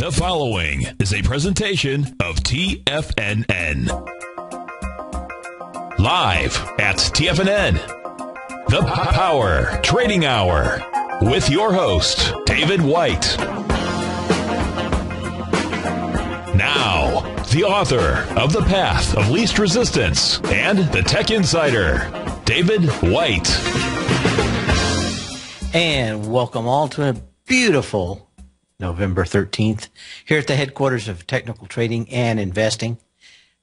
The following is a presentation of TFNN. Live at TFNN. The Power Trading Hour with your host, David White. Now, the author of The Path of Least Resistance and The Tech Insider, David White. And welcome all to a beautiful November 13th here at the headquarters of Technical Trading and Investing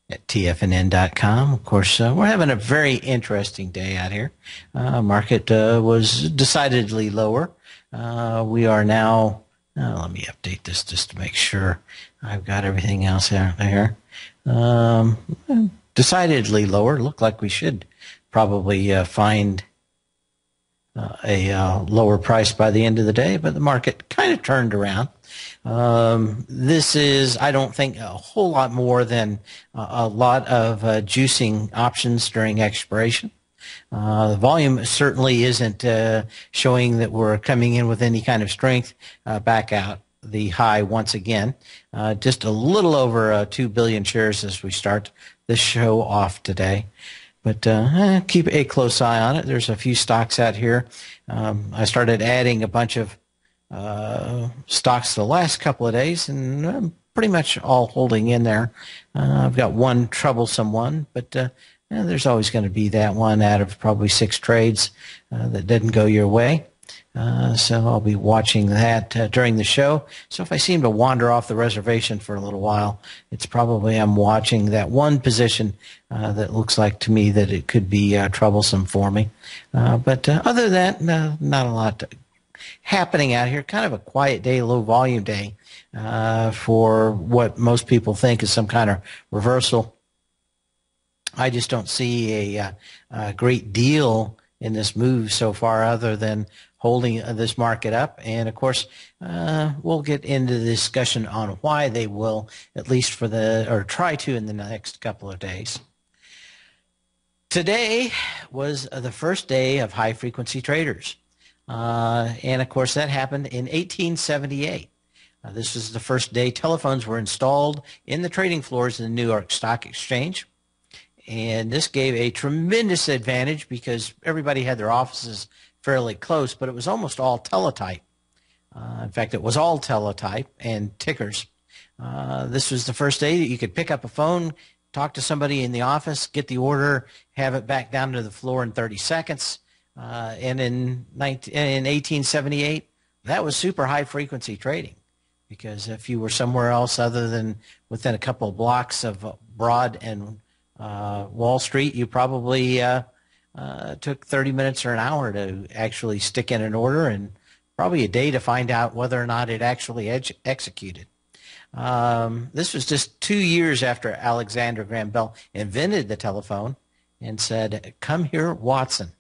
at tfnn.com. Of course, uh, we're having a very interesting day out here. Uh, market uh, was decidedly lower. Uh, we are now, uh, let me update this just to make sure I've got everything else out there. Um, decidedly lower. Look like we should probably uh, find a uh, lower price by the end of the day, but the market kind of turned around. Um, this is, I don't think, a whole lot more than uh, a lot of uh, juicing options during expiration. Uh, the volume certainly isn't uh, showing that we're coming in with any kind of strength back out the high once again. just a little over 2 billion shares as we start the show off today. But uh, eh, keep a close eye on it. There's a few stocks out here. Um, I started adding a bunch of uh, stocks the last couple of days, and I'm pretty much all holding in there. Uh, I've got one troublesome one, but uh, yeah, there's always going to be that one out of probably six trades uh, that didn't go your way. Uh, so I'll be watching that uh, during the show. So if I seem to wander off the reservation for a little while, it's probably I'm watching that one position uh, that looks like to me that it could be uh, troublesome for me. Uh, but uh, other than that, not a lot happening out here. Kind of a quiet day, low volume day for what most people think is some kind of reversal. I just don't see a, a great deal in this move so far other than holding this market up. And of course, uh, we'll get into the discussion on why they will, at least for the, or try to in the next couple of days. Today was the first day of high frequency traders. Uh, and of course, that happened in 1878. Uh, this was the first day telephones were installed in the trading floors in the New York Stock Exchange. And this gave a tremendous advantage because everybody had their offices fairly close, but it was almost all teletype. Uh, in fact, it was all teletype and tickers. Uh, this was the first day that you could pick up a phone, talk to somebody in the office, get the order, have it back down to the floor in 30 seconds. Uh, and in, 19, in 1878, that was super high frequency trading because if you were somewhere else other than within a couple of blocks of Broad and uh, Wall Street, you probably uh, uh, took 30 minutes or an hour to actually stick in an order and probably a day to find out whether or not it actually ed- executed. Um, this was just two years after Alexander Graham Bell invented the telephone and said, Come here, Watson.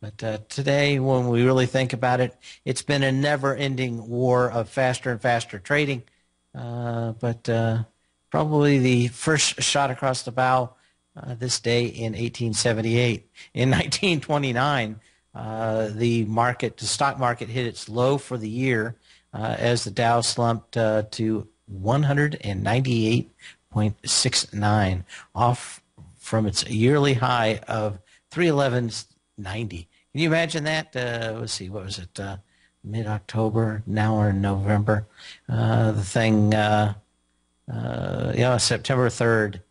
But uh, today, when we really think about it, it's been a never ending war of faster and faster trading. Uh, but uh, probably the first shot across the bow uh, this day in 1878. In 1929, uh, the market, the stock market hit its low for the year uh, as the Dow slumped uh, to 198.69, off from its yearly high of 311.90. Can you imagine that? Uh, let's see, what was it? Uh, mid-October, now in November. the thing, yeah, September 3rd,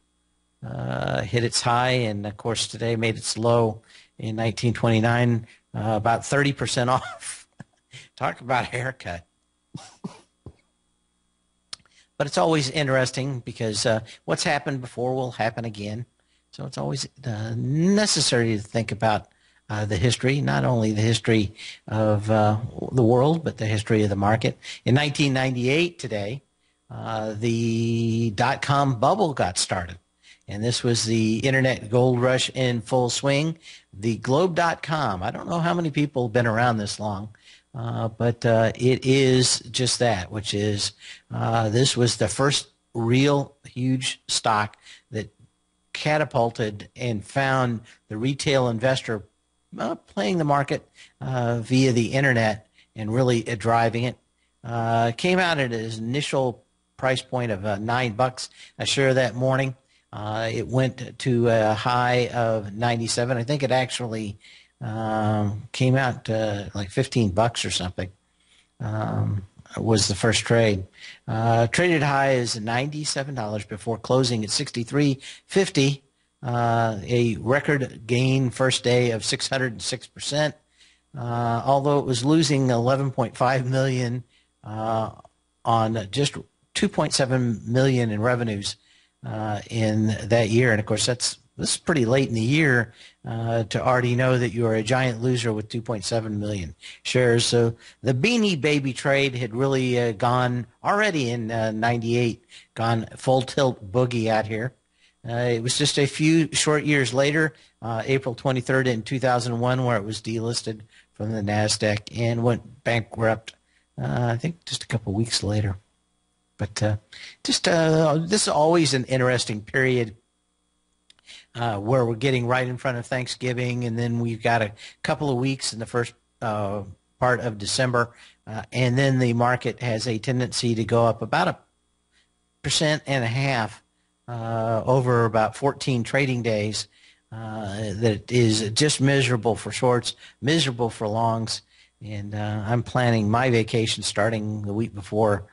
uh, hit its high, and of course today made its low in 1929, uh, about 30% off. Talk about haircut. but it's always interesting because uh, what's happened before will happen again. So it's always uh, necessary to think about uh, the history, not only the history of the world, but the history of the market. In 1998, today, the dot com bubble got started and this was the internet gold rush in full swing. The globe.com, I don't know how many people have been around this long, uh, but uh, it is just that, which is uh, this was the first real huge stock that catapulted and found the retail investor uh, playing the market uh, via the internet and really driving it. Uh, came out at its initial price point of nine bucks a share that morning. Uh, it went to a high of 97. I think it actually um, came out uh, like 15 bucks or something. Um, was the first trade. Uh, traded high is $97 before closing at 63.50. Uh, a record gain first day of 606%. Uh, although it was losing 11.5 million uh, on just 2.7 million in revenues uh, in that year, and of course that's this is pretty late in the year uh, to already know that you are a giant loser with 2.7 million shares. So the Beanie Baby trade had really uh, gone already in '98, gone full tilt boogie out here. Uh, it was just a few short years later, uh, April 23rd in 2001, where it was delisted from the NASDAQ and went bankrupt, uh, I think just a couple weeks later. But uh, just uh, this is always an interesting period uh, where we're getting right in front of Thanksgiving, and then we've got a couple of weeks in the first part of December, and then the market has a tendency to go up about a percent and a half uh, over about 14 trading days uh, that is just miserable for shorts, miserable for longs. And uh, I'm planning my vacation starting the week before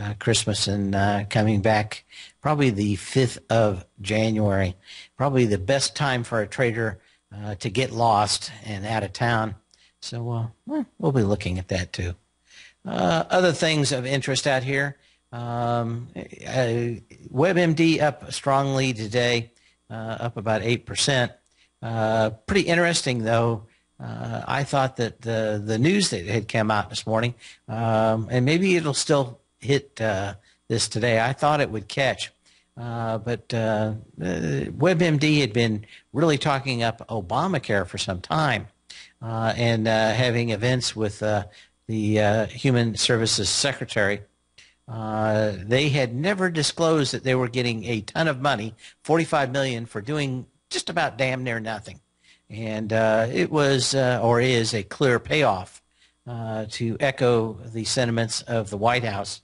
uh, Christmas and uh, coming back probably the 5th of January. Probably the best time for a trader uh, to get lost and out of town. So well, we'll be looking at that too. other things of interest out here. Um, uh, WebMD up strongly today, uh, up about 8%. Uh, pretty interesting, though. Uh, I thought that the, the news that had come out this morning, um, and maybe it'll still hit uh, this today, I thought it would catch. Uh, but WebMD had been really talking up Obamacare for some time and having events with the Human Services Secretary uh, they had never disclosed that they were getting a ton of money, 45 million, for doing just about damn near nothing, and uh, it was uh, or is a clear payoff uh, to echo the sentiments of the White House.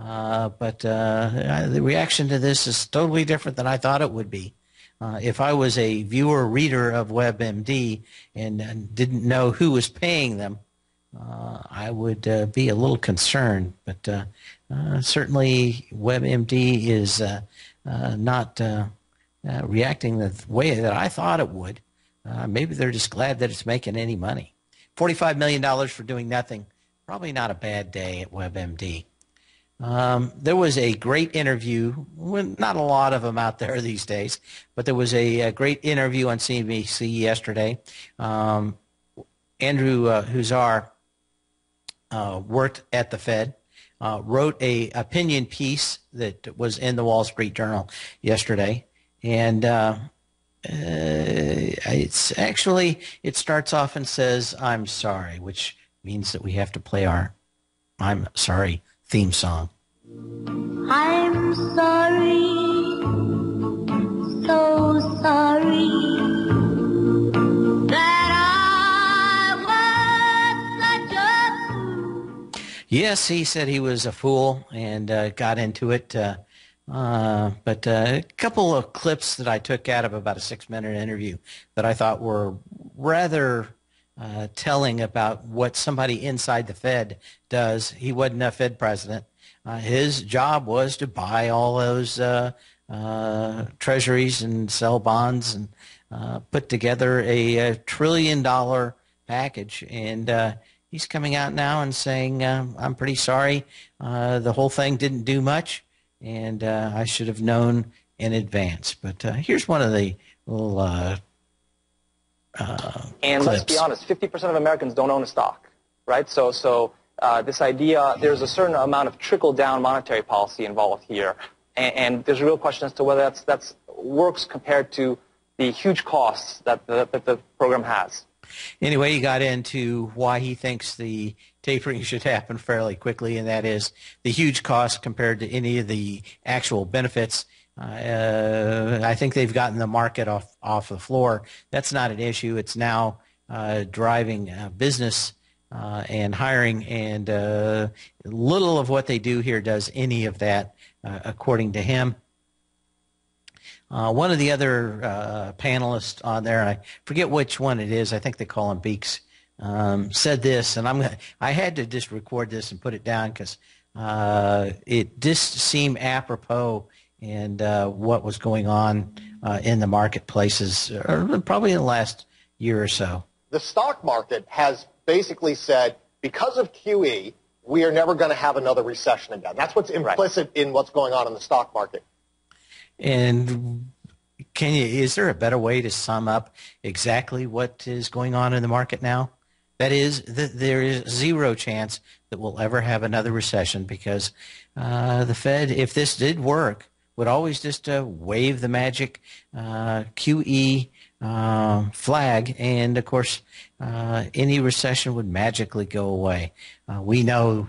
Uh, but the reaction to this is totally different than I thought it would be. if I was a viewer reader of WebMD and, and didn't know who was paying them, uh, I would uh, be a little concerned. But uh, uh certainly, WebMD is uh, uh, not reacting the way that I thought it would. maybe they're just glad that it's making any money. $45 million for doing nothing. Probably not a bad day at WebMD. Um, there was a great interview, not a lot of them out there these days, but there was a, a great interview on CNBC yesterday. Um, Andrew uh, Huszar uh, worked at the Fed, uh, wrote a opinion piece that was in the Wall Street Journal yesterday, and uh, uh it's actually it starts off and says "I'm sorry," which means that we have to play our "I'm sorry" theme song. I'm sorry, so sorry. Yes, he said he was a fool and uh, got into it. Uh, uh, but uh, a couple of clips that I took out of about a six-minute interview that I thought were rather uh, telling about what somebody inside the Fed does. He wasn't a Fed president. Uh, his job was to buy all those treasuries and sell bonds and put together a, a trillion-dollar package. And he's coming out now and saying, uh, I'm pretty sorry. Uh, the whole thing didn't do much, and uh, I should have known in advance. But uh, here's one of the little. Uh, uh, and clips. let's be honest, 50% of Americans don't own a stock, right? So, so this idea, there's a certain amount of trickle-down monetary policy involved here, and, and, there's a real question as to whether that's that's works compared to the huge costs that the, that the program has. Anyway, he got into why he thinks the tapering should happen fairly quickly, and that is the huge cost compared to any of the actual benefits. Uh, I think they've gotten the market off off the floor. That's not an issue. It's now uh, driving uh, business and hiring, and uh, little of what they do here does any of that, uh, according to him. Uh, one of the other panelists on there, I forget which one it is. I think they call him Beeks. Um, said this, and I'm gonna, I had to just record this and put it down because it just seemed apropos and uh, what was going on uh, in the marketplaces, uh, probably in the last year or so. The stock market has basically said because of QE, we are never going to have another recession again. That's what's implicit right. in what's going on in the stock market. And can you? Is there a better way to sum up exactly what is going on in the market now? That is, that there is zero chance that we'll ever have another recession because uh, the Fed, if this did work, would always just uh, wave the magic uh, QE uh, flag, and of course, uh, any recession would magically go away. Uh, we know,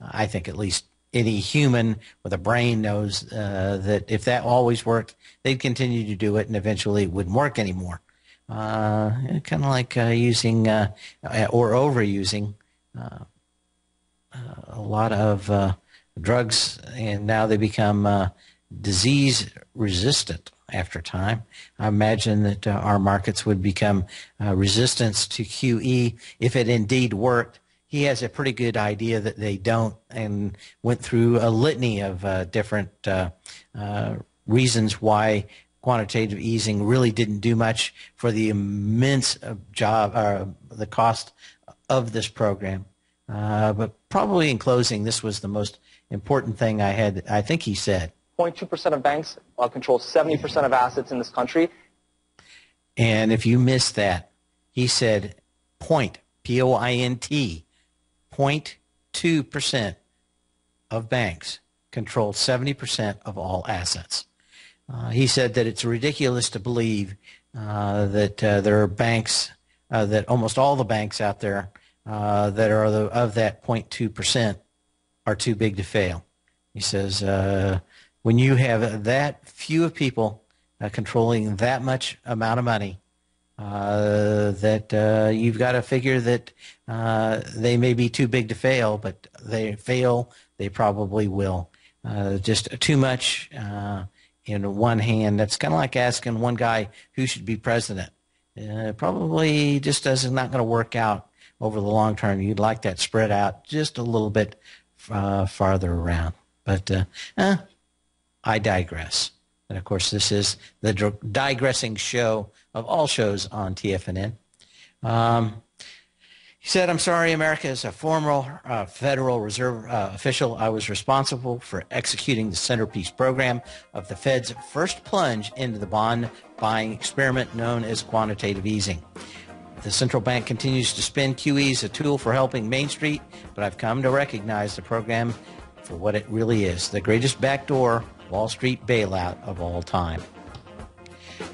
I think at least any human with a brain knows uh, that if that always worked, they'd continue to do it, and eventually it wouldn't work anymore. Kind of like using or overusing a lot of drugs, and now they become disease resistant after time. I imagine that our markets would become resistant to QE if it indeed worked he has a pretty good idea that they don't and went through a litany of uh, different uh, uh, reasons why quantitative easing really didn't do much for the immense uh, job uh, the cost of this program. Uh, but probably in closing, this was the most important thing I had. I think he said. 0.2% of banks control 70% of assets in this country. And if you missed that, he said point, P O I N T, 0.2% of banks control 70% of all assets. Uh, he said that it's ridiculous to believe uh, that uh, there are banks, uh, that almost all the banks out there uh, that are the, of that 0.2% are too big to fail. He says uh, when you have that few of people controlling that much amount of money, uh, that uh, you've got to figure that uh, they may be too big to fail, but they fail, they probably will. Uh, just too much uh, in one hand. That's kind of like asking one guy who should be president. probably just does not going to work out over the long term. You'd like that spread out just a little bit farther around. But I digress. And of course, this is the digressing show of all shows on TFNN. Um, he said, I'm sorry, America, as a former uh, Federal Reserve uh, official, I was responsible for executing the centerpiece program of the Fed's first plunge into the bond buying experiment known as quantitative easing. The central bank continues to spend QE as a tool for helping Main Street, but I've come to recognize the program for what it really is the greatest backdoor Wall Street bailout of all time.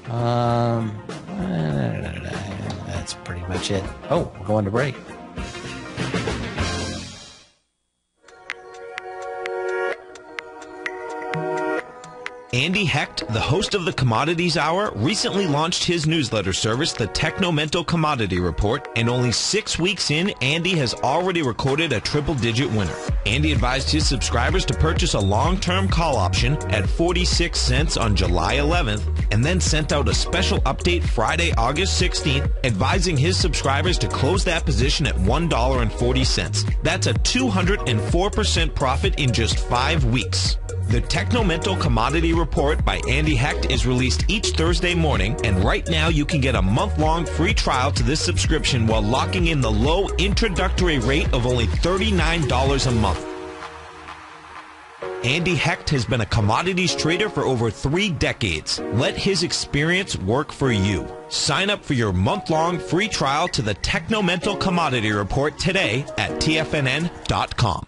Um, that's pretty much it. Oh, we're going to break. Andy Hecht, the host of the Commodities Hour, recently launched his newsletter service, the Technomental Commodity Report, and only six weeks in, Andy has already recorded a triple-digit winner. Andy advised his subscribers to purchase a long-term call option at 46 cents on July 11th, and then sent out a special update Friday, August 16th, advising his subscribers to close that position at $1.40. That's a 204% profit in just five weeks. The Technomental Commodity Report by Andy Hecht is released each Thursday morning, and right now you can get a month-long free trial to this subscription while locking in the low introductory rate of only $39 a month. Andy Hecht has been a commodities trader for over three decades. Let his experience work for you. Sign up for your month-long free trial to the Technomental Commodity Report today at tfnn.com.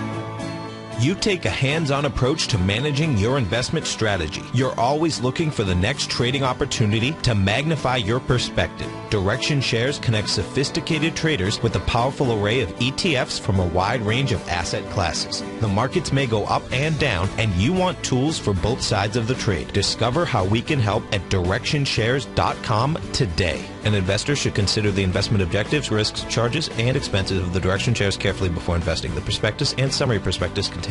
You take a hands-on approach to managing your investment strategy. You're always looking for the next trading opportunity to magnify your perspective. Direction Shares connects sophisticated traders with a powerful array of ETFs from a wide range of asset classes. The markets may go up and down, and you want tools for both sides of the trade. Discover how we can help at directionshares.com today. An investor should consider the investment objectives, risks, charges, and expenses of the Direction Shares carefully before investing. The prospectus and summary prospectus contain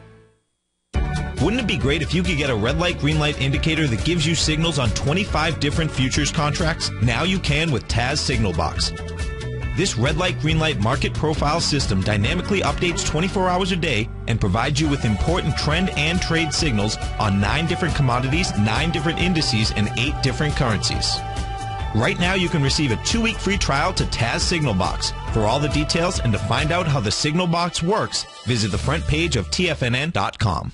Wouldn't it be great if you could get a red light, green light indicator that gives you signals on 25 different futures contracts? Now you can with Taz Signal Box. This red light, green light market profile system dynamically updates 24 hours a day and provides you with important trend and trade signals on nine different commodities, nine different indices, and eight different currencies. Right now, you can receive a two-week free trial to Taz Signal Box. For all the details and to find out how the Signal Box works, visit the front page of TFNN.com.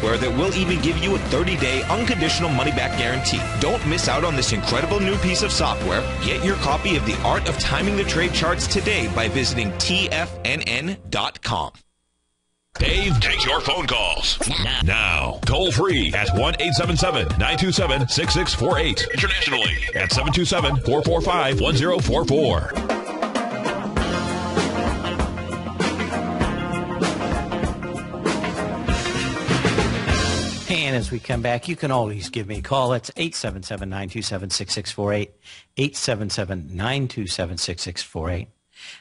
that will even give you a 30-day unconditional money-back guarantee. Don't miss out on this incredible new piece of software. Get your copy of The Art of Timing the Trade Charts today by visiting tfnn.com. Dave takes your phone calls now. Toll free at 1 877 927 6648. Internationally at 727 445 1044. And as we come back, you can always give me a call. It's 877-927-6648, 877-927-6648.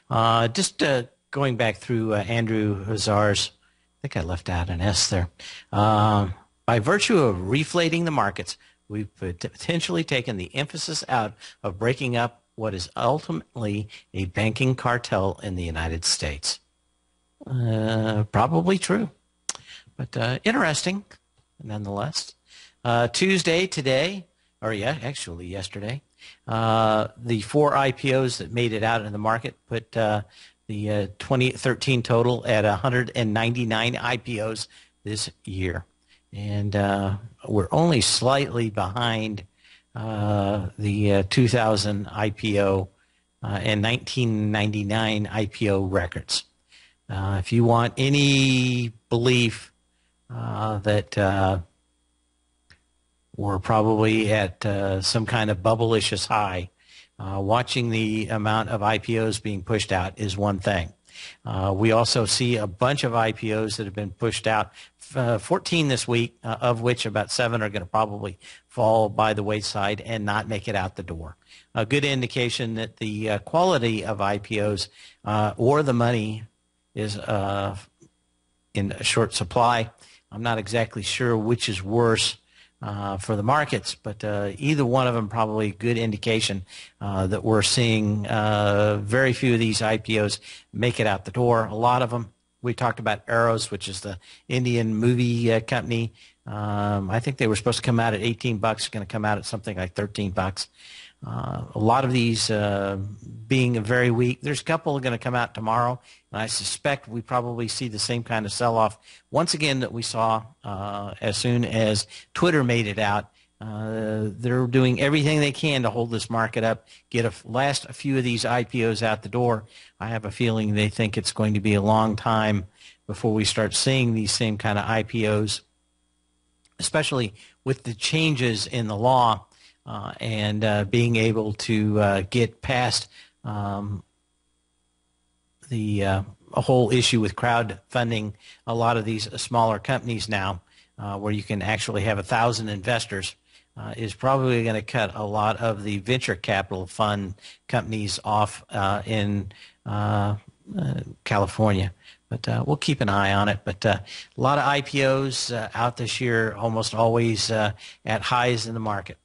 Uh, just uh, going back through uh, Andrew Huszar's, I think I left out an S there. Um, by virtue of reflating the markets, we've potentially taken the emphasis out of breaking up what is ultimately a banking cartel in the United States. Uh, probably true, but uh, interesting nonetheless. Uh, Tuesday today, or yeah, actually yesterday, uh, the four IPOs that made it out in the market put uh, the uh, 2013 total at 199 IPOs this year. And uh, we're only slightly behind uh, the 2000 IPO and 1999 IPO records. if you want any belief that uh, we're probably at uh, some kind of bubblicious high. Uh, watching the amount of IPOs being pushed out is one thing. Uh, we also see a bunch of IPOs that have been pushed out, 14 this week, of which about seven are going to probably fall by the wayside and not make it out the door. A good indication that the quality of IPOs or the money is in short supply. I'm not exactly sure which is worse uh, for the markets, but uh, either one of them probably a good indication uh, that we're seeing uh, very few of these IPOs make it out the door. A lot of them we talked about Eros, which is the Indian movie uh, company. Um, I think they were supposed to come out at 18 bucks, going to come out at something like 13 bucks. Uh, a lot of these uh, being very weak. There's a couple going to come out tomorrow, and I suspect we probably see the same kind of sell-off once again that we saw uh, as soon as Twitter made it out. Uh, they're doing everything they can to hold this market up, get a last a few of these IPOs out the door. I have a feeling they think it's going to be a long time before we start seeing these same kind of IPOs, especially with the changes in the law uh, and uh, being able to uh, get past um, the uh, whole issue with crowdfunding a lot of these smaller companies now, uh, where you can actually have a thousand investors. Uh, is probably going to cut a lot of the venture capital fund companies off in California but uh, we'll keep an eye on it. But uh, a lot of IPOs uh, out this year, almost always at highs in the market.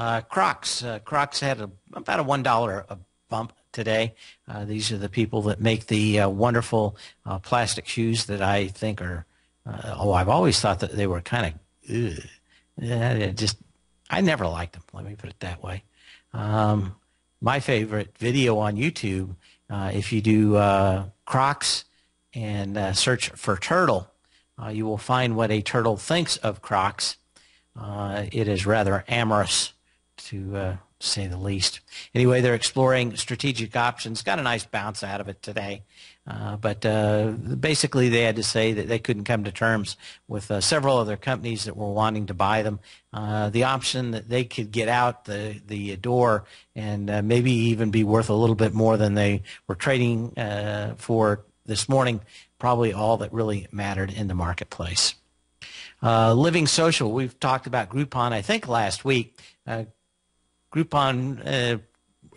Uh, Crocs. Uh, Crocs had a, about a one dollar bump today. Uh, these are the people that make the uh, wonderful uh, plastic shoes that I think are. Uh, oh, I've always thought that they were kind of. Just I never liked them. Let me put it that way. Um, my favorite video on YouTube, if you do Crocs and search for turtle, you will find what a turtle thinks of Crocs. it is rather amorous to uh, say the least. Anyway, they're exploring strategic options. Got a nice bounce out of it today. Uh, but uh, basically, they had to say that they couldn't come to terms with uh, several other companies that were wanting to buy them. Uh, the option that they could get out the the door and uh, maybe even be worth a little bit more than they were trading uh, for this morning, probably all that really mattered in the marketplace. Living Social, we've talked about Groupon, I think, last week. Groupon uh,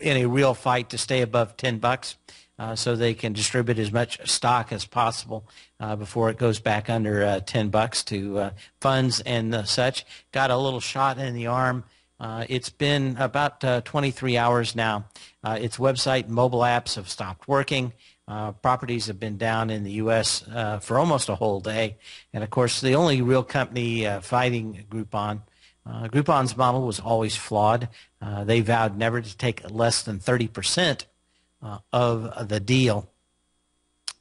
in a real fight to stay above 10 bucks. Uh, so they can distribute as much stock as possible uh, before it goes back under uh, 10 bucks to uh, funds and such. Got a little shot in the arm. Uh, it's been about 23 hours now. its website mobile apps have stopped working. properties have been down in the U.S. for almost a whole day. And of course, the only real company fighting Groupon uh, Groupon's model was always flawed. Uh, they vowed never to take less than 30% uh, of the deal.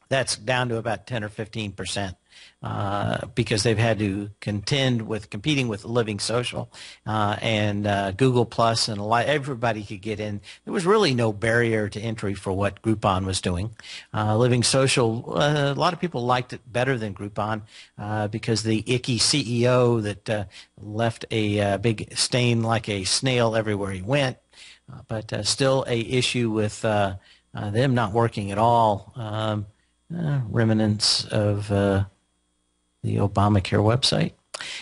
That's down to about 10 or 15%. Uh, because they've had to contend with competing with Living Social uh, and uh, Google Plus and a lot. Everybody could get in. There was really no barrier to entry for what Groupon was doing. Uh, Living Social, uh, a lot of people liked it better than Groupon because the icky CEO that left a big stain like a snail everywhere he went, but still a issue with them not working at all. Um, remnants of the Obamacare website.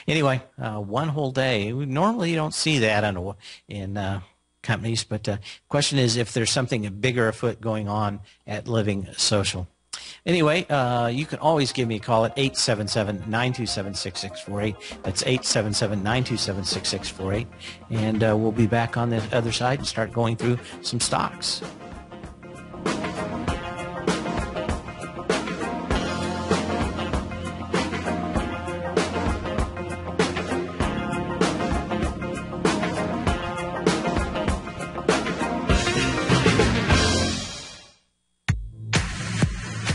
Anyway, uh, one whole day. Normally, you don't see that in, in uh, companies, but the uh, question is if there's something bigger afoot going on at Living Social. Anyway, uh, you can always give me a call at 877-927-6648. That's 877-927-6648. And uh, we'll be back on the other side and start going through some stocks.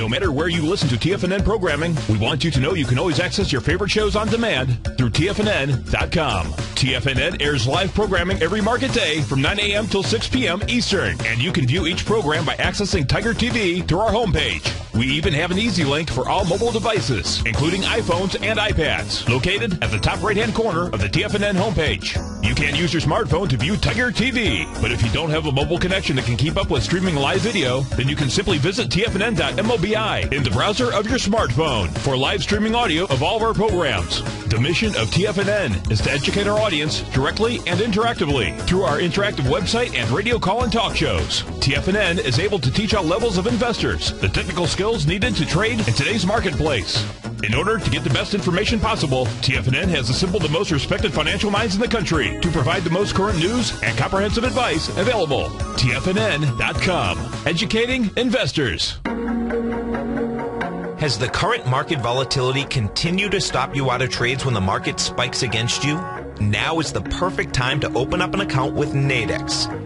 No matter where you listen to TFNN programming, we want you to know you can always access your favorite shows on demand through TFNN.com. TFNN airs live programming every market day from 9 a.m. till 6 p.m. Eastern, and you can view each program by accessing Tiger TV through our homepage. We even have an easy link for all mobile devices, including iPhones and iPads, located at the top right-hand corner of the TFNN homepage. You can use your smartphone to view Tiger TV, but if you don't have a mobile connection that can keep up with streaming live video, then you can simply visit in the browser of your smartphone for live streaming audio of all of our programs. The mission of TFNN is to educate our audience directly and interactively through our interactive website and radio call and talk shows. TFNN is able to teach all levels of investors the technical skills needed to trade in today's marketplace. In order to get the best information possible, TFNN has assembled the most respected financial minds in the country to provide the most current news and comprehensive advice available. TFNN.com. Educating investors. Has the current market volatility continued to stop you out of trades when the market spikes against you? Now is the perfect time to open up an account with Nadex.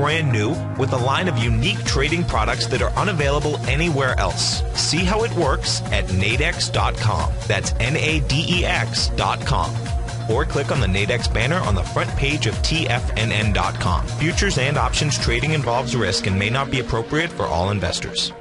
brand new with a line of unique trading products that are unavailable anywhere else. See how it works at nadex.com. That's N-A-D-E-X.com. Or click on the Nadex banner on the front page of TFNN.com. Futures and options trading involves risk and may not be appropriate for all investors.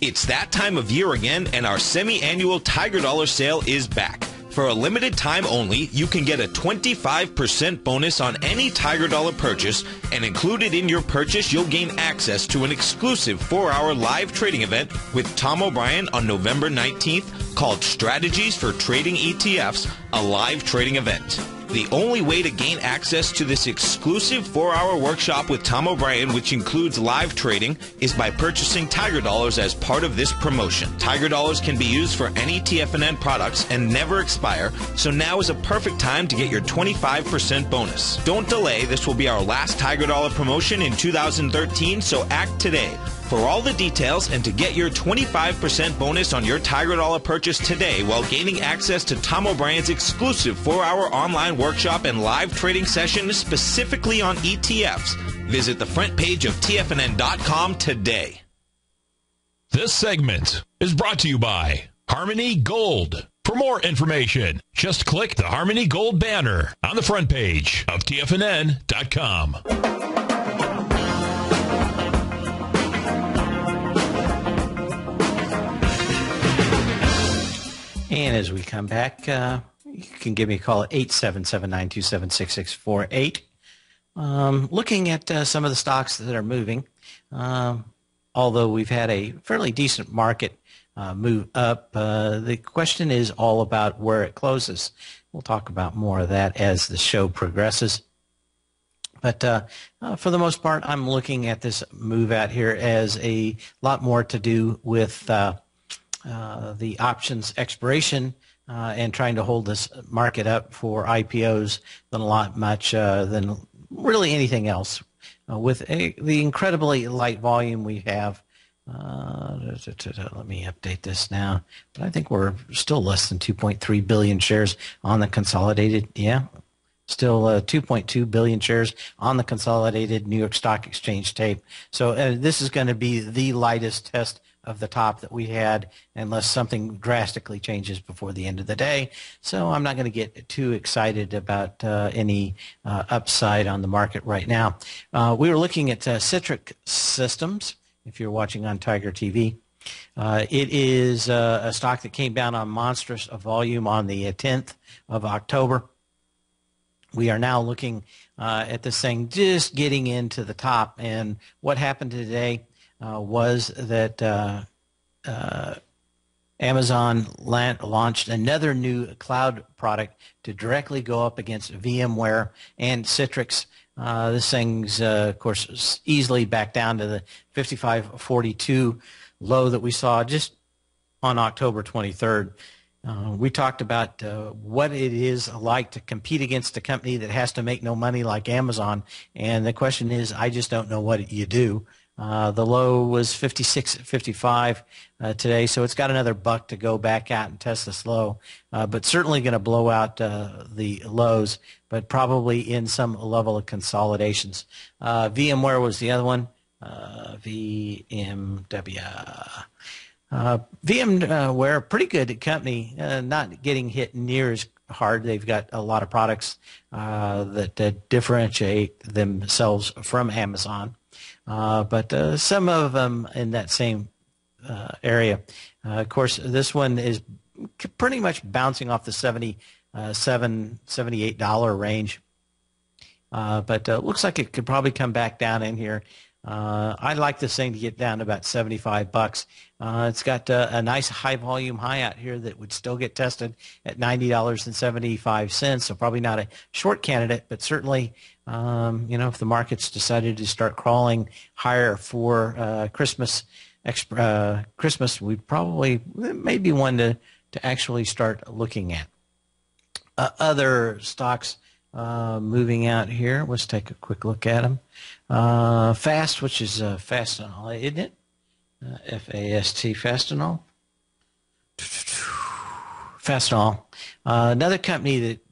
It's that time of year again, and our semi-annual Tiger Dollar sale is back. For a limited time only, you can get a 25% bonus on any Tiger Dollar purchase, and included in your purchase, you'll gain access to an exclusive four-hour live trading event with Tom O'Brien on November 19th called Strategies for Trading ETFs, a live trading event. The only way to gain access to this exclusive four-hour workshop with Tom O'Brien, which includes live trading, is by purchasing Tiger Dollars as part of this promotion. Tiger Dollars can be used for any TFNN products and never expire, so now is a perfect time to get your 25% bonus. Don't delay, this will be our last Tiger Dollar promotion in 2013, so act today. For all the details and to get your 25% bonus on your Tiger Dollar purchase today while gaining access to Tom O'Brien's exclusive 4-hour online workshop and live trading session specifically on ETFs, visit the front page of TFNN.com today. This segment is brought to you by Harmony Gold. For more information, just click the Harmony Gold banner on the front page of TFNN.com. And as we come back, uh, you can give me a call at 877-927-6648. Um, looking at uh, some of the stocks that are moving, um, although we've had a fairly decent market uh, move up, uh, the question is all about where it closes. We'll talk about more of that as the show progresses. But uh, uh, for the most part, I'm looking at this move out here as a lot more to do with uh, the options expiration uh, and trying to hold this market up for IPOs than a lot much uh, than really anything else. Uh, with a, the incredibly light volume we have, uh, let me update this now. But I think we're still less than 2.3 billion shares on the consolidated. Yeah, still uh, 2.2 billion shares on the consolidated New York Stock Exchange tape. So uh, this is going to be the lightest test of the top that we had unless something drastically changes before the end of the day. So I'm not going to get too excited about uh, any uh, upside on the market right now. Uh, we were looking at uh, Citrix Systems, if you're watching on Tiger TV. Uh, it is uh, a stock that came down on monstrous volume on the 10th of October. We are now looking at this thing just getting into the top. And what happened today was that uh, uh, Amazon launched another new cloud product to directly go up against VMware and Citrix. this thing's, of course, easily back down to the 5542 low that we saw just on October 23rd. Uh, we talked about uh, what it is like to compete against a company that has to make no money like Amazon. And the question is, I just don't know what you do. Uh, the low was 56, 55 uh, today, so it's got another buck to go back out and test this low. Uh, but certainly going to blow out uh, the lows, but probably in some level of consolidations. VMware was the other one. VMW. Uh, VMware, uh, pretty good company, uh, not getting hit near as hard. They've got a lot of products uh, that, differentiate themselves from Amazon, uh, but uh, some of them in that same area. of course, this one is pretty much bouncing off the 77 $78 range. but looks like it could probably come back down in here uh, I'd like this thing to get down to about 75 bucks. Uh, it's got uh, a nice high volume high out here that would still get tested at $90.75. So probably not a short candidate, but certainly, um, you know, if the market's decided to start crawling higher for uh, Christmas, uh, Christmas, we probably maybe one to, to actually start looking at. Uh, other stocks moving out here. Let's take a quick look at them. Uh, fast, which is uh, Fastenal, isn't it? Uh, F-A-S-T, Fastenal. Fastenal. Uh, another company that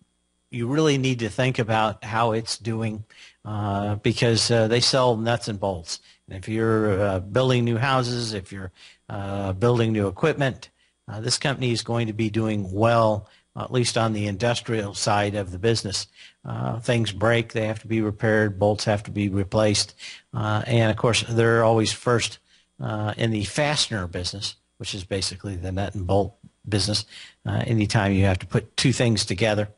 you really need to think about how it's doing uh, because uh, they sell nuts and bolts. And if you're uh, building new houses, if you're uh, building new equipment, uh, this company is going to be doing well at least on the industrial side of the business. Uh, things break, they have to be repaired, bolts have to be replaced, and of course they're always first in the fastener business, which is basically the nut and bolt business. Anytime you have to put two things together.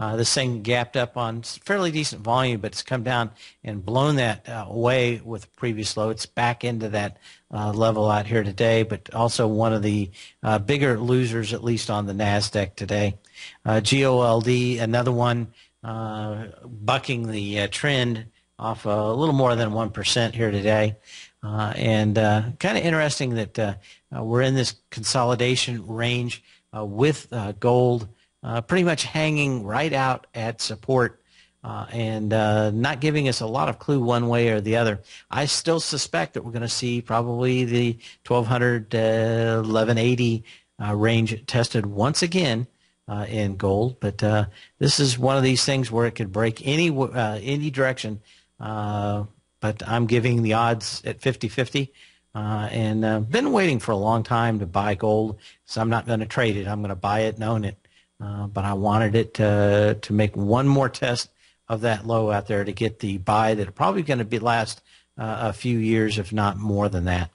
Uh, this thing gapped up on fairly decent volume, but it's come down and blown that uh, away with previous low. It's back into that uh, level out here today, but also one of the uh, bigger losers, at least on the NASDAQ today. Uh, GOLD, another one uh, bucking the trend off a little more than 1% here today. and kind of interesting that we're in this consolidation range with gold uh, pretty much hanging right out at support uh, and uh, not giving us a lot of clue one way or the other. I still suspect that we're going to see probably the 1200 1180 uh, range tested once again. Uh, in gold, but uh, this is one of these things where it could break any any direction. but I'm giving the odds at 50-50. Uh, and uh, been waiting for a long time to buy gold, so I'm not going to trade it. I'm going to buy it and own it. Uh, but I wanted it to, to make one more test of that low out there to get the buy that probably going to be last uh, a few years, if not more than that.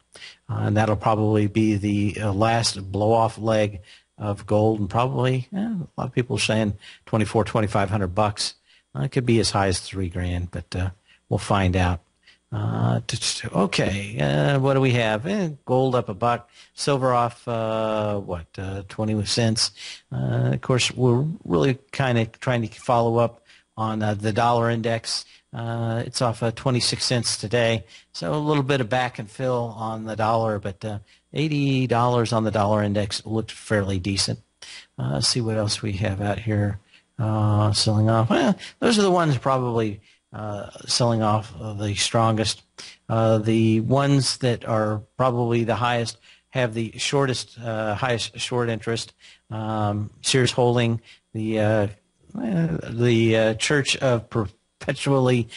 Uh, and that'll probably be the uh, last blow off leg of gold, and probably eh, a lot of people are saying 24, 2500 bucks. Uh, it could be as high as three grand, but we'll find out. Uh, okay, uh, what do we have? Eh, gold up a buck, silver off uh, what uh, twenty cents. Uh, of course, we're really kind of trying to follow up on uh, the dollar index. it's off uh, 26 cents today, so a little bit of back and fill on the dollar, but $80 on the dollar index looked fairly decent. see what else we have out here selling off. Those are the ones probably uh, selling off the strongest. Uh, the ones that are probably the highest have the shortest, uh, highest short interest. Um, Sears Holding, the uh, the uh, Church of Perpetually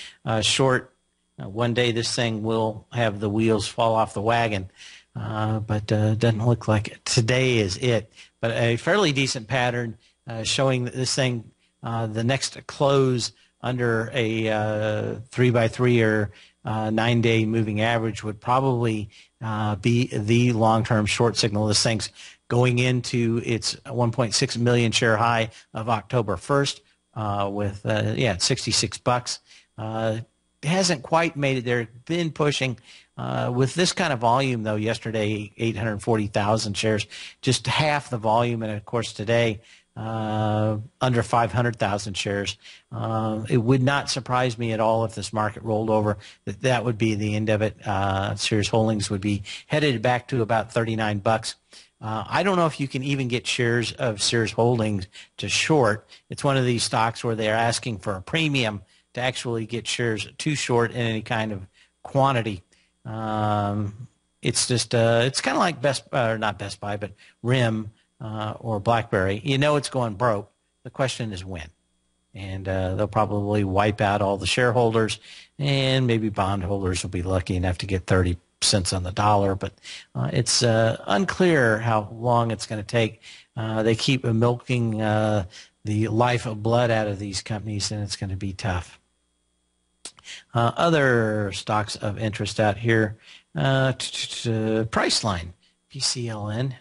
Short. one day this thing will have the wheels fall off the wagon. But uh, doesn't look like it. today is it. But a fairly decent pattern showing that this thing, the next close under a uh, three by three or uh, nine day moving average would probably uh, be the long term short signal. This thing's going into its 1.6 million share high of October 1st uh, with uh, yeah 66 bucks. Uh, hasn't quite made it there. Been pushing. with this kind of volume, though, yesterday 840,000 shares, just half the volume, and of course today uh, under 500,000 shares. Uh, it would not surprise me at all if this market rolled over. That that would be the end of it. Uh, Sears Holdings would be headed back to about 39 bucks. Uh, I don't know if you can even get shares of Sears Holdings to short. It's one of these stocks where they're asking for a premium to actually get shares too short in any kind of quantity. Um, it's just uh, it's kind of like Best uh, not Best Buy, but RIM uh, or BlackBerry, you know it's going broke. The question is when. And uh, they'll probably wipe out all the shareholders, and maybe bondholders will be lucky enough to get 30 cents on the dollar. But uh, it's uh, unclear how long it's going to take. Uh, they keep milking uh, the life of blood out of these companies, and it's going to be tough. other stocks of interest out here, Priceline, PCLN.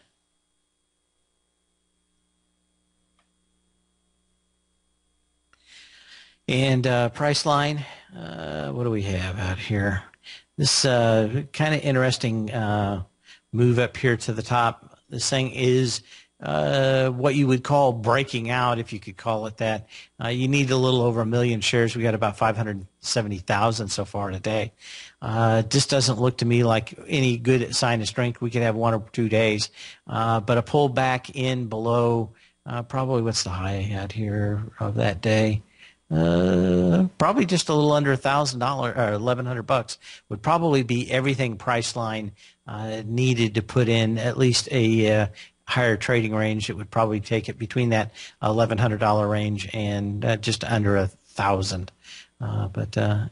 And uh, Priceline, uh, what do we have out here? This uh, kind of interesting uh, move up here to the top. This thing is uh, what you would call breaking out, if you could call it that. Uh, you need a little over a million shares. We got about 570,000 so far today. Uh, just doesn't look to me like any good sign of strength. We could have one or two days, uh, but a pull back in below uh, probably what's the high out here of that day? Uh, probably just a little under a thousand dollars or eleven hundred bucks would probably be everything Priceline uh, needed to put in at least a uh, higher trading range. It would probably take it between that eleven hundred dollar range and uh, just under a thousand. Uh, but uh,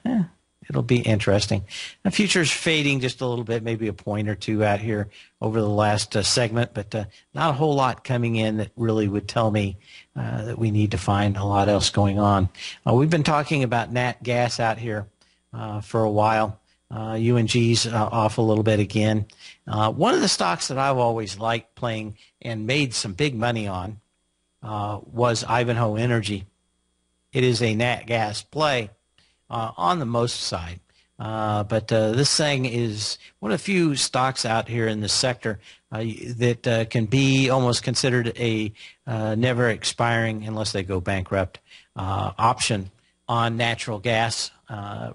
it'll be interesting. The futures fading just a little bit, maybe a point or two out here over the last segment, but not a whole lot coming in that really would tell me uh, that we need to find a lot else going on. Uh, we've been talking about nat gas out here uh, for a while. UNG's uh, off a little bit again. one of the stocks that I've always liked playing and made some big money on was Ivanhoe Energy. It is a nat gas play uh, on the most side. Uh, but uh, this thing is one of the few stocks out here in this sector uh, that uh, can be almost considered a uh, never expiring, unless they go bankrupt, option on natural gas.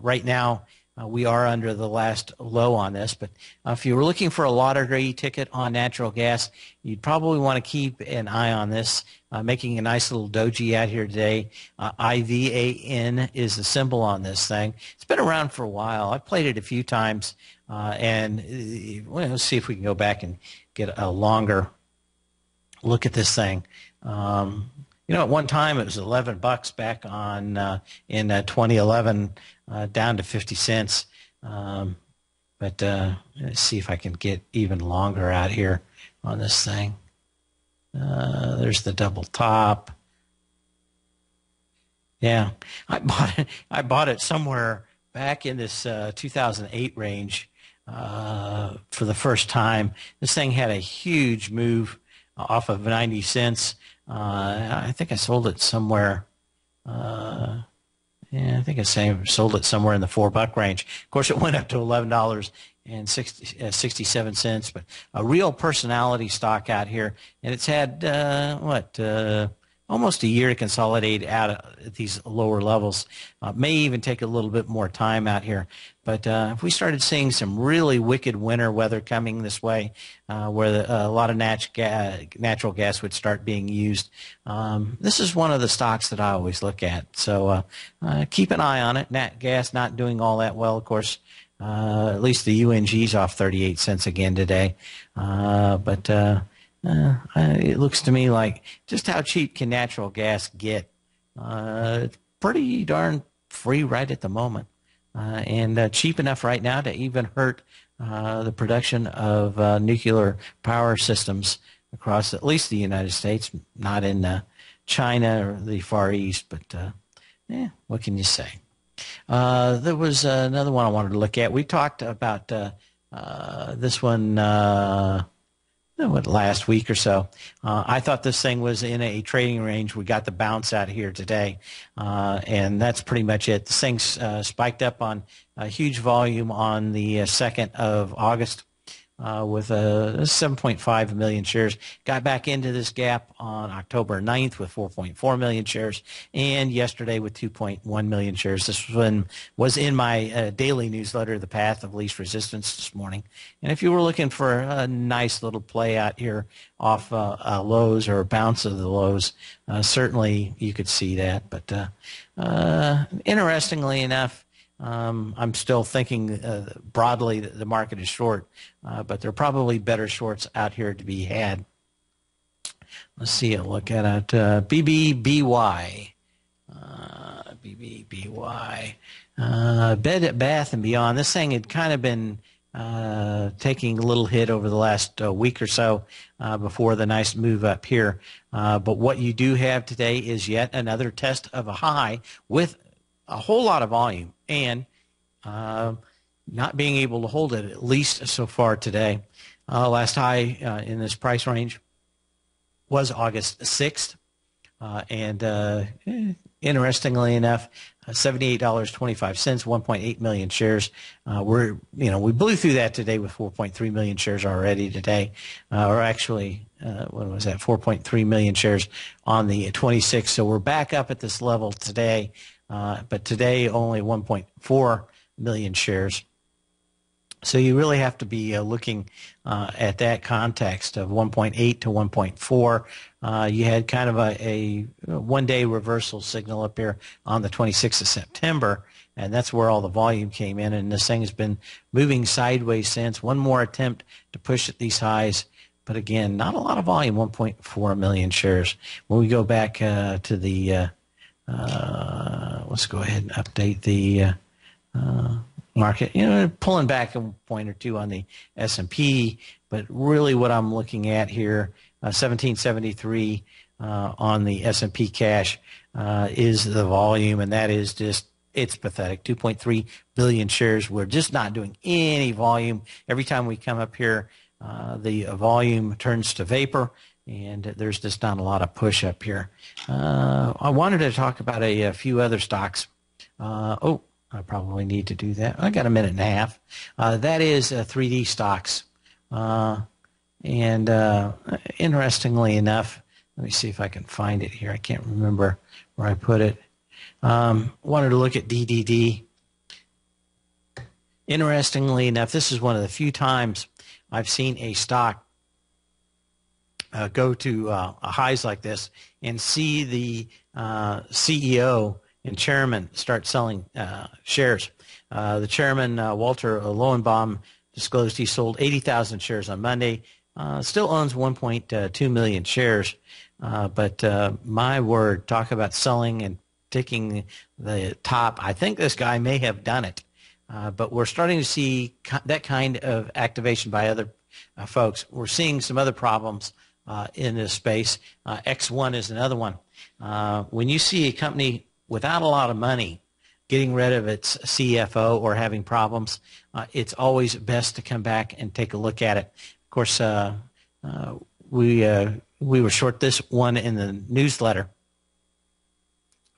right now, uh, we are under the last low on this, but uh, if you were looking for a lottery ticket on natural gas, you'd probably want to keep an eye on this. Uh, making a nice little doji out here today. Uh, IVAN is the symbol on this thing. It's been around for a while. I've played it a few times, uh, and uh, well, let's see if we can go back and get a longer look at this thing. Um, you know, at one time it was 11 bucks back on uh, in uh, 2011, uh, down to 50 cents. Um, but uh, let's see if I can get even longer out here on this thing. There's the double top. Yeah, I bought it. I bought it somewhere back in this uh, 2008 range for the first time. This thing had a huge move off of 90 cents uh, I think I sold it somewhere. Uh, yeah, I think I sold it somewhere in the four buck range. Of course, it went up to eleven dollars and 60, uh, 67 cents, but a real personality stock out here, and it's had uh, what uh, almost a year to consolidate out at these lower levels. Uh, may even take a little bit more time out here. But uh, if we started seeing some really wicked winter weather coming this way, uh, where the, uh, a lot of nat- ga- natural gas would start being used, um, this is one of the stocks that I always look at. So uh, uh, keep an eye on it. Nat gas not doing all that well, of course. at least the UNG's off 38 cents again today. but uh, it looks to me like just how cheap can natural gas get? Uh, it's pretty darn free right at the moment, uh, and uh, cheap enough right now to even hurt uh, the production of uh, nuclear power systems across at least the United States, not in China or the Far East. But yeah, what can you say? there was another one I wanted to look at. We talked about this one what, last week or so. Uh, I thought this thing was in a trading range. We got the bounce out here today, uh, and that's pretty much it. The thing uh, spiked up on a huge volume on the 2nd uh, of August. Uh, with a 7.5 million shares. Got back into this gap on October 9th with 4.4 million shares, and yesterday with 2.1 million shares. This one was in my uh, daily newsletter, The Path of Least Resistance, this morning. And if you were looking for a nice little play out here off uh, uh lows or a bounce of the lows, uh, certainly you could see that. But uh, interestingly enough, um, I'm still thinking uh, broadly that the market is short, uh, but there are probably better shorts out here to be had. Let's see a look at it. Uh, BBBY. Uh, BBBY. Uh, Bed at Bath and Beyond. This thing had kind of been uh, taking a little hit over the last uh, week or so before the nice move up here. But what you do have today is yet another test of a high with a whole lot of volume and uh, not being able to hold it at least so far today. Uh, last high uh, in this price range was August 6th. Uh, and uh, interestingly enough, uh, $78.25, 1.8 million shares. we're, you know, we blew through that today with 4.3 million shares already today, or actually, what was that, 4.3 million shares on the 26th. So we're back up at this level today. Uh, but today only 1.4 million shares. So you really have to be uh, looking uh, at that context of 1.8 to 1.4. Uh, you had kind of a, a, one-day reversal signal up here on the 26th of September, and that's where all the volume came in. And this thing has been moving sideways since. One more attempt to push at these highs, but again, not a lot of volume. 1.4 million shares. When we go back uh, to the uh, let's go ahead and update the uh, uh, market. You know, pulling back a point or two on the S&P, but really what I'm looking at here, 1773 uh, uh, on the S&P cash is the volume, and that is just it's pathetic. 2.3 billion shares. We're just not doing any volume. Every time we come up here, uh, the volume turns to vapor, and there's just not a lot of push up here. Uh, I wanted to talk about a, a few other stocks. Uh, oh, I probably need to do that. I got a minute and a half. Uh, that is 3D uh, stocks. Uh, and uh, interestingly enough, let me see if I can find it here. I can't remember where I put it. Um, wanted to look at DDD. Interestingly enough, this is one of the few times I've seen a stock uh, go to uh, highs like this and see the uh, CEO and chairman start selling uh, shares. Uh, the chairman, uh, Walter Loewenbaum, disclosed he sold 80,000 shares on Monday. still owns 1.2 million shares. but my word, talk about selling and taking the top. I think this guy may have done it. but we're starting to see that kind of activation by other folks. We're seeing some other problems uh, in this space. Uh, ExOne is another one. Uh, when you see a company without a lot of money getting rid of its CFO or having problems, uh, it's always best to come back and take a look at it. Of course, uh, uh, we we were short this one in the newsletter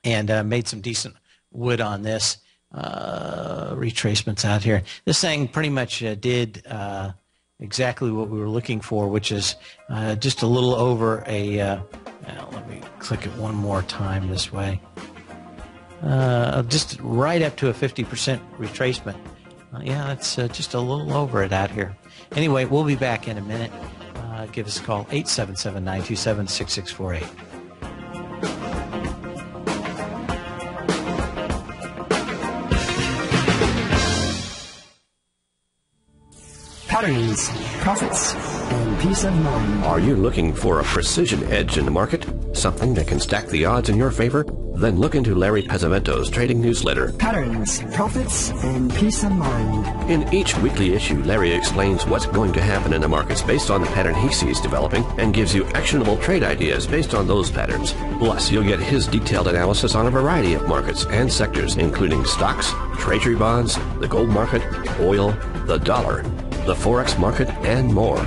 and made some decent wood on this. retracements out here. This thing pretty much did exactly what we were looking for, which is uh, just a little over a. Uh, let me click it one more time this way. Uh, just right up to a 50% retracement. Uh, yeah, it's uh, just a little over it out here. Anyway, we'll be back in a minute. Uh, give us a call 877 927 6648. Patterns, profits, and peace of mind. Are you looking for a precision edge in the market? Something that can stack the odds in your favor? Then look into Larry Pesavento's trading newsletter. Patterns, profits, and peace of mind. In each weekly issue, Larry explains what's going to happen in the markets based on the pattern he sees developing and gives you actionable trade ideas based on those patterns. Plus, you'll get his detailed analysis on a variety of markets and sectors, including stocks, treasury bonds, the gold market, oil, the dollar, the Forex market, and more.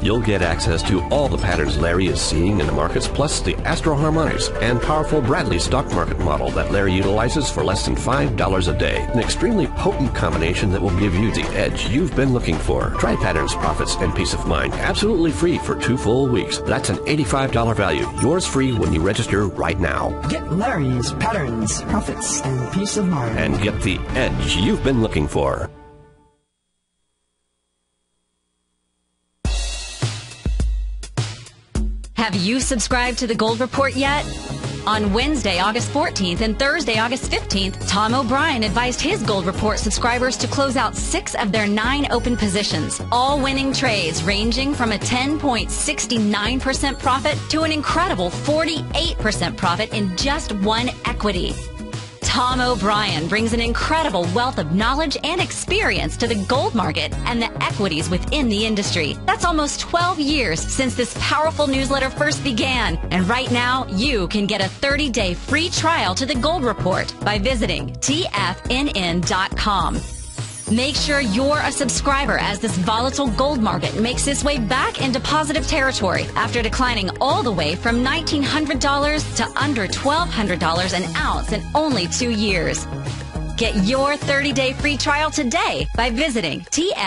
You'll get access to all the patterns Larry is seeing in the markets, plus the Astro Harmonics and powerful Bradley stock market model that Larry utilizes for less than $5 a day. An extremely potent combination that will give you the edge you've been looking for. Try patterns, profits, and peace of mind absolutely free for two full weeks. That's an $85 value. Yours free when you register right now. Get Larry's patterns, profits, and peace of mind. And get the edge you've been looking for. You subscribed to the Gold Report yet? On Wednesday, August 14th and Thursday, August 15th, Tom O'Brien advised his Gold Report subscribers to close out six of their nine open positions, all winning trades ranging from a 10.69% profit to an incredible 48% profit in just one equity. Tom O'Brien brings an incredible wealth of knowledge and experience to the gold market and the equities within the industry. That's almost 12 years since this powerful newsletter first began. And right now, you can get a 30 day free trial to the Gold Report by visiting TFNN.com. Make sure you're a subscriber as this volatile gold market makes its way back into positive territory after declining all the way from $1,900 to under $1,200 an ounce in only two years. Get your 30 day free trial today by visiting TFNN.com.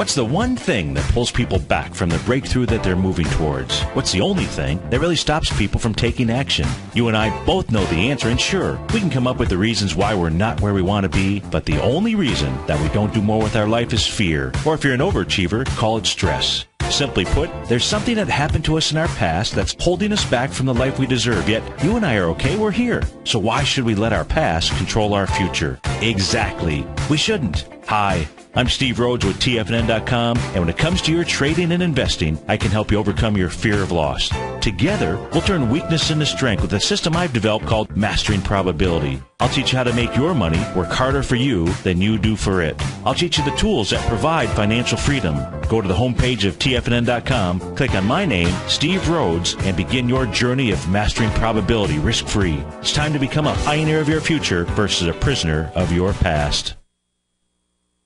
What's the one thing that pulls people back from the breakthrough that they're moving towards? What's the only thing that really stops people from taking action? You and I both know the answer, and sure, we can come up with the reasons why we're not where we want to be, but the only reason that we don't do more with our life is fear. Or if you're an overachiever, call it stress. Simply put, there's something that happened to us in our past that's holding us back from the life we deserve. Yet, you and I are okay, we're here. So why should we let our past control our future? Exactly. We shouldn't. Hi, I'm Steve Rhodes with TFNN.com, and when it comes to your trading and investing, I can help you overcome your fear of loss. Together, we'll turn weakness into strength with a system I've developed called Mastering Probability. I'll teach you how to make your money work harder for you than you do for it. I'll teach you the tools that provide financial freedom. Go to the homepage of TFNN.com, click on my name, Steve Rhodes, and begin your journey of mastering probability risk free. It's time to become a pioneer of your future versus a prisoner of your past.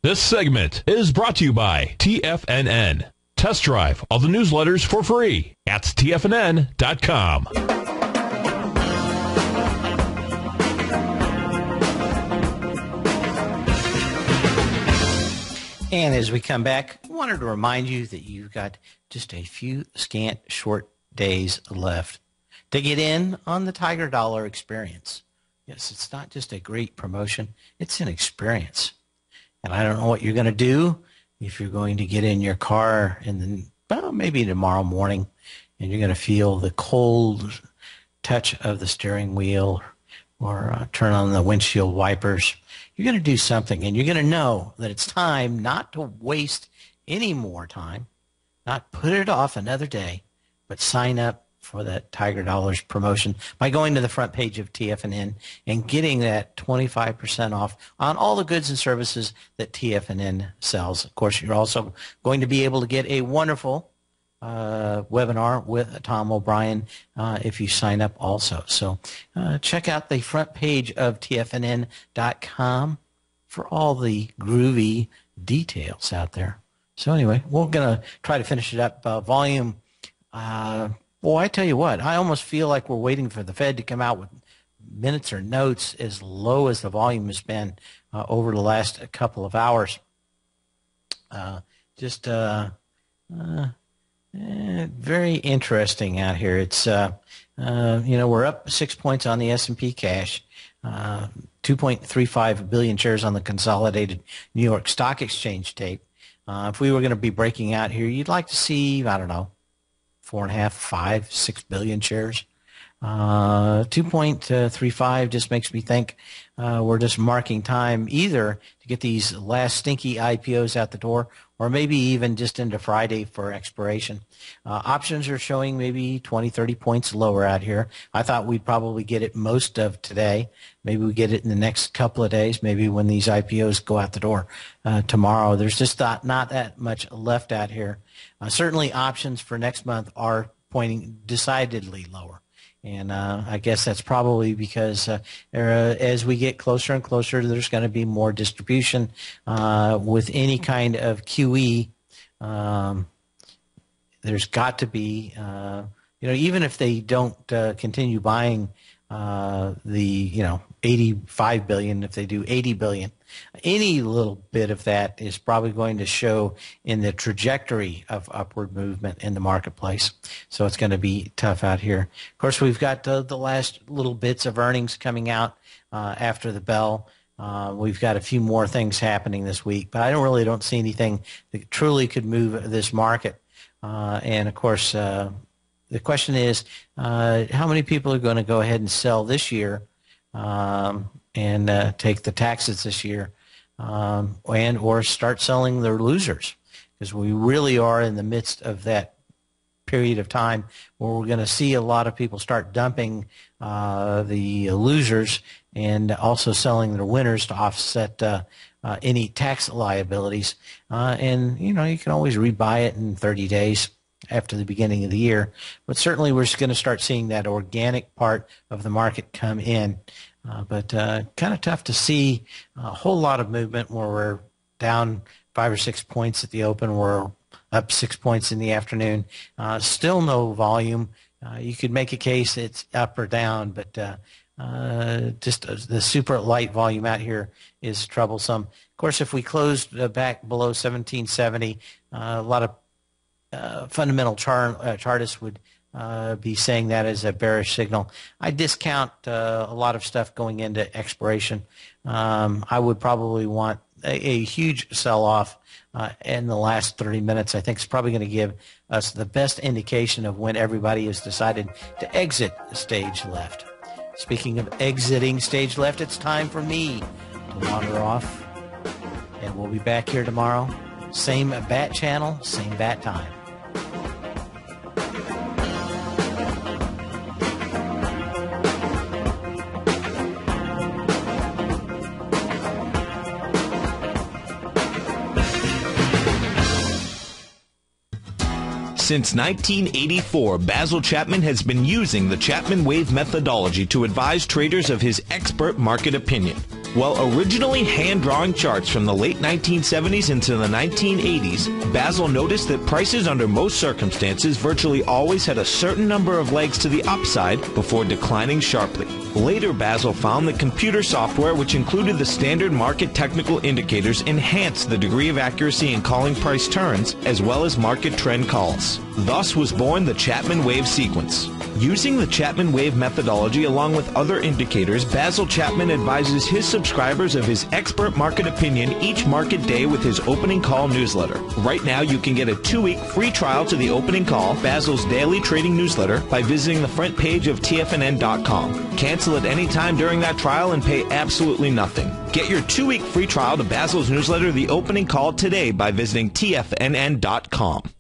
This segment is brought to you by TFNN. Test drive all the newsletters for free at TFNN.com. And as we come back, I wanted to remind you that you've got just a few scant short days left to get in on the Tiger Dollar experience. Yes, it's not just a great promotion, it's an experience. And I don't know what you're going to do if you're going to get in your car and then well, maybe tomorrow morning and you're going to feel the cold touch of the steering wheel or uh, turn on the windshield wipers. You're going to do something and you're going to know that it's time not to waste any more time, not put it off another day, but sign up for that Tiger Dollars promotion by going to the front page of TFNN and getting that 25% off on all the goods and services that TFNN sells. Of course, you're also going to be able to get a wonderful uh, webinar with Tom O'Brien uh, if you sign up also. So uh, check out the front page of TFNN.com for all the groovy details out there. So anyway, we're going to try to finish it up. Uh, volume uh, well, I tell you what, I almost feel like we're waiting for the Fed to come out with minutes or notes as low as the volume has been uh, over the last couple of hours. Uh, just uh, uh eh, very interesting out here. It's uh, uh, you know we're up six points on the S and P cash. 2.35 billion shares on the consolidated New York Stock Exchange tape. if we were going to be breaking out here, you'd like to see, I don't know, four and a half, five, six billion shares. Uh, 2.35 just makes me think uh, we're just marking time either to get these last stinky IPOs out the door or maybe even just into Friday for expiration. Uh, options are showing maybe 20, 30 points lower out here. I thought we'd probably get it most of today. Maybe we get it in the next couple of days, maybe when these IPOs go out the door uh, tomorrow. There's just not, not that much left out here. Uh, certainly options for next month are pointing decidedly lower. And uh, I guess that's probably because uh, er, as we get closer and closer, there's going to be more distribution uh, with any kind of QE. Um, there's got to be, uh, you know, even if they don't uh, continue buying uh, the, you know, 85 billion, if they do 80 billion, any little bit of that is probably going to show in the trajectory of upward movement in the marketplace. So it's going to be tough out here. Of course, we've got the, the last little bits of earnings coming out uh, after the bell. Uh, we've got a few more things happening this week, but I don't really don't see anything that truly could move this market. Uh, and of course, uh, the question is, uh, how many people are going to go ahead and sell this year? Um, and uh, take the taxes this year, um, and or start selling their losers, because we really are in the midst of that period of time where we're going to see a lot of people start dumping uh, the losers and also selling their winners to offset uh, uh, any tax liabilities. Uh, and you know you can always rebuy it in 30 days after the beginning of the year. But certainly we're going to start seeing that organic part of the market come in. Uh, but uh, kind of tough to see a whole lot of movement where we're down five or six points at the open. We're up six points in the afternoon. Uh, still no volume. Uh, you could make a case it's up or down, but uh, uh, just the super light volume out here is troublesome. Of course, if we closed back below 1770, a lot of fundamental char- chartists would – uh, be saying that as a bearish signal. I discount uh, a lot of stuff going into expiration. Um, I would probably want a, a huge sell-off uh, in the last 30 minutes. I think it's probably going to give us the best indication of when everybody has decided to exit stage left. Speaking of exiting stage left, it's time for me to wander off. And we'll be back here tomorrow. Same bat channel, same bat time. Since 1984, Basil Chapman has been using the Chapman Wave methodology to advise traders of his expert market opinion. While originally hand drawing charts from the late 1970s into the 1980s, Basil noticed that prices under most circumstances virtually always had a certain number of legs to the upside before declining sharply. Later, Basil found that computer software, which included the standard market technical indicators, enhanced the degree of accuracy in calling price turns, as well as market trend calls. Thus was born the Chapman Wave sequence. Using the Chapman Wave methodology along with other indicators, Basil Chapman advises his subscribers of his expert market opinion each market day with his opening call newsletter. Right now, you can get a two-week free trial to the opening call, Basil's daily trading newsletter, by visiting the front page of TFNN.com. Cancel cancel at any time during that trial and pay absolutely nothing. Get your two week free trial to Basil's newsletter, The Opening Call, today by visiting TFNN.com.